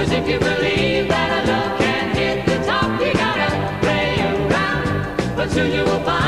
Cause if you believe that a love can hit the top, you gotta play around. But soon you will find.